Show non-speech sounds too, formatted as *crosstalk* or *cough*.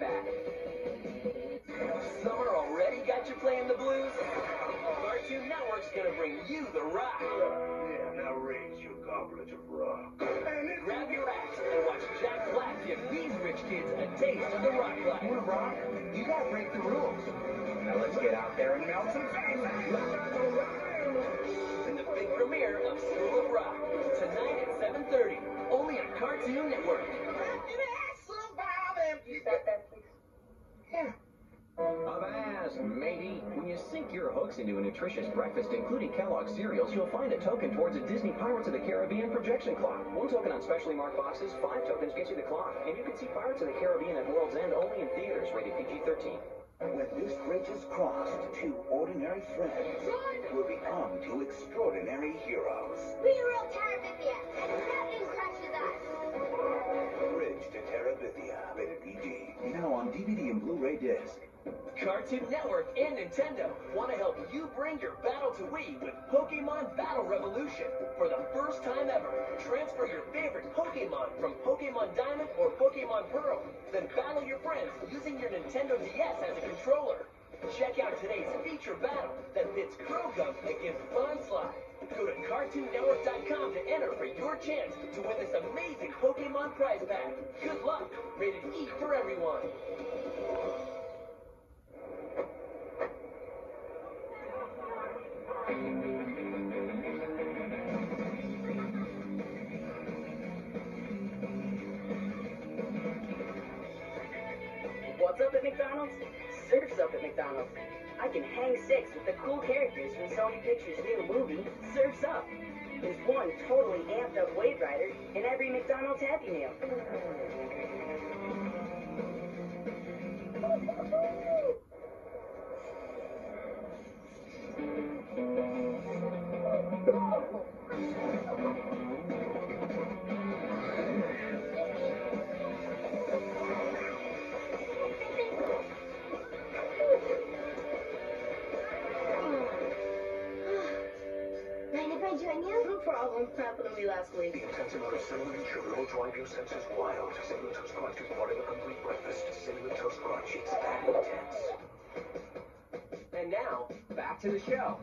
right back. Summer already got you playing the blues? Cartoon Network's gonna bring you the rock. Yeah, now raise your goblet of rock. And Grab your axe and watch Jack Black give these rich kids a taste of the rock life. You rock? You gotta break the rules. Now let's get out there and melt some faces. In the big premiere of School of Rock, tonight at 7.30, only on Cartoon Network. When your hooks into a nutritious breakfast, including Kellogg's cereals, you'll find a token towards a Disney Pirates of the Caribbean projection clock. One token on specially marked boxes, five tokens gets you the clock. And you can see Pirates of the Caribbean at World's End only in theaters, rated PG-13. When this bridge is crossed, two ordinary friends will become two extraordinary heroes. We rule Terabithia, and nothing crushes us. Bridge to Terabithia, rated PG. Now on DVD and Blu-ray disc. Cartoon Network and Nintendo want to help you bring your battle to Wii with Pokemon Battle Revolution. For the first time ever, transfer your favorite Pokemon from Pokemon Diamond or Pokemon Pearl. Then battle your friends using your Nintendo DS as a controller. Check out today's feature battle that pits Croagunk against Bonsly. Go to CartoonNetwork.com to enter for your chance to win this amazing Pokemon prize pack. Good luck. Rated E for everyone. I can hang six with the cool characters from Sony Pictures' new movie, Surf's Up. There's one totally amped up Wave Rider in every McDonald's Happy Meal. *laughs* problem. Happened to me last week. The intense amount of cinnamon sugar will drive your senses wild. Cinnamon Toast Crunch is part of a complete breakfast. Cinnamon Toast Crunch, it's that intense. And now, back to the show.